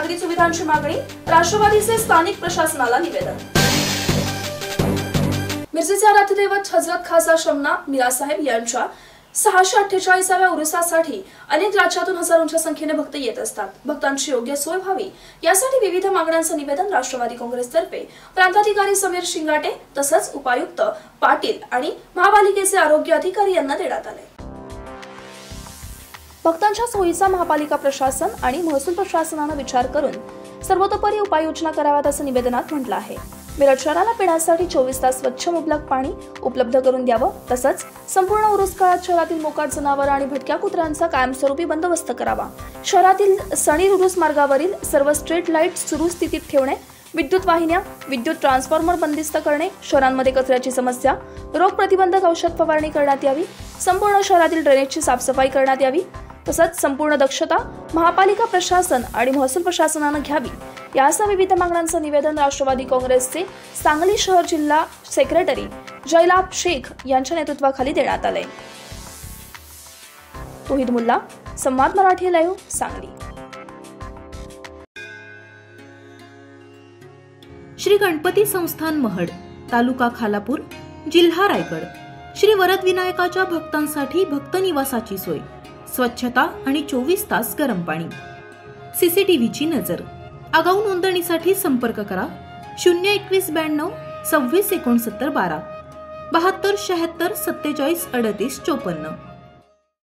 भक्तांची मागणी राष्ट्रवादीचे स्थानिक प्रशासनाला निवेदन. मिरजेचे आराध्यदैवत हजरत खासा शमना मिरासाहेब यांच्या सहाशे अठ्ठेचाळीसाव्या उरुसासाठी अनेक राज्यातून हजारोंच्या संख्येने भक्त येत असतात. भक्तांची योग्य सोय व्हावी यासाठी विविध मागण्यांचं निवेदन राष्ट्रवादी काँग्रेसतर्फे. प्रांताधिकारी समीर शिंगाटे तसंच उपायुक्त पाटील आणि महापालिकेचे आरोग्य अधिकारी यांना देण्यात आले. भक्तांच्या सोयीचा महापालिका प्रशासन आणि महसूल प्रशासनानं विचार करून सर्वतोपरी उपाययोजना कराव्यात असं निवेदनात म्हटलं आहे. मिरज शहराला पिण्यासाठी चोवीस तास स्वच्छ मुबलक पाणी उपलब्ध करून द्यावं तसंच संपूर्ण उरुस काळात शहरातील मोकाट जनावर आणि भटक्या कुत्र्यांचा कायमस्वरूपी बंदोबस्त करावा. शहरातील सणी उरुस मार्गावरील सर्व स्ट्रीट लाइट सुरू स्थितीत ठेवणे विद्युत वाहिन्या विद्युत ट्रान्सफॉर्मर बंदिस्त करणे शहरांमध्ये कचऱ्याची समस्या रोग प्रतिबंधक औषध फवारणी करण्यात यावी संपूर्ण शहरातील ड्रेनेजची साफसफाई करण्यात यावी तसंच संपूर्ण दक्षता महापालिका प्रशासन आणि महसूल प्रशासनानं घ्यावी. यासह विविध मागण्यांचं निवेदन राष्ट्रवादी काँग्रेसचे सांगली शहर जिल्हा सेक्रेटरी जयलाब शेख यांच्या नेतृत्वाखाली देण्यात आलंय. तोहिद मुल्ला संवाद मराठी लाईव्ह सांगली. श्री गणपती संस्थान महड तालुका खालापूर जिल्हा रायगड. श्री वरद विनायकाच्या भक्तांसाठी भक्त निवासाची सोय. स्वच्छता आणि चोवीस तास गरम पाणी. सीसीटीव्हीची नजर. आगाऊ नोंदणीसाठी संपर्क करा. शून्य एकवीस ब्याण्णव सव्वीस एकोणसत्तर बारा. बहात्तर शहात्तर सत्तेचाळीस अडतीस चोपन्न.